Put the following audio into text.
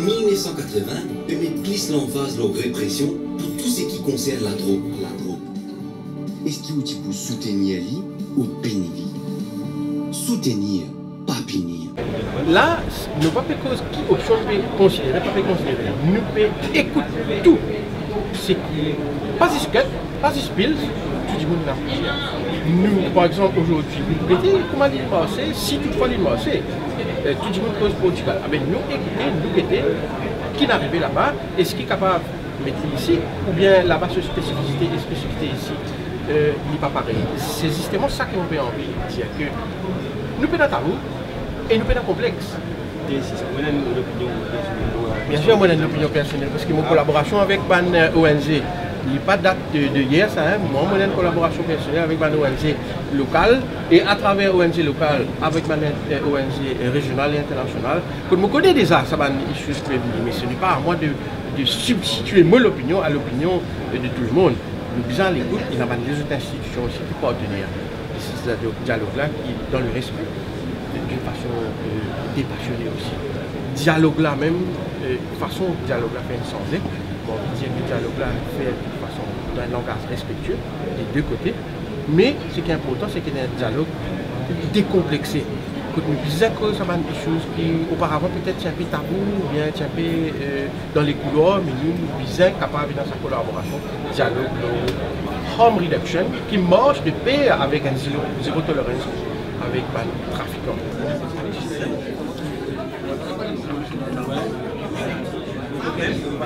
1980, ils mettent plus l'emphase leur répression pour tout ce qui concerne la drogue. La drogue. Est-ce y pour soutenir ou punir Soutenir, pas punir. Là, nous pas cause qui option peut considérer, pas considérer. Nous pouvons écouter tout. C'est qui pas disquette, pas pile, tout le monde n'a Nous, par exemple, aujourd'hui, nous comment il marché, si toutefois il marché, tout le monde cause Portugal. Ah ben, nous écouter, nous écouter, qui n'arrive là-bas, est-ce qu'il est capable de mettre ici, ou bien là-bas, ce spécificité et spécificité ici, euh, n'est pas pareil? C'est justement ça qu'on veut envie de dire que nous pouvons tabou et nous pouvons complexe. Bien sûr, moi j'ai une opinion personnelle parce que mon collaboration avec ban ONG, il n'y a pas de date de, hier, ça, hein. moi une collaboration personnelle avec ban ONG locale et à travers ONG locale avec ban ONG régionale et internationale. Comme je connais déjà, ça va issues mais ce n'est pas à moi de, substituer mon opinion à l'opinion de tout le monde nous disons l'écoute, il y a des autres institutions aussi qui peuvent tenir ce dialogue-là qui dans le respect, d'une façon euh, dépassionnée aussi. Dialogue-là même, euh, façon dialogue-là fait une sens. Bon, le dialogue-là fait de façon d'un langage respectueux des deux côtés. Mais ce qui est important, c'est qu'il y ait un dialogue décomplexé nous disons que ça va des choses qui auparavant peut-être un peu tabou ou bien un peu euh, dans les couloirs, mais nous, nous capables dans sa collaboration, dialogue, home reduction, qui marche de pair avec un zéro, zéro tolérance avec les trafiquants. Okay.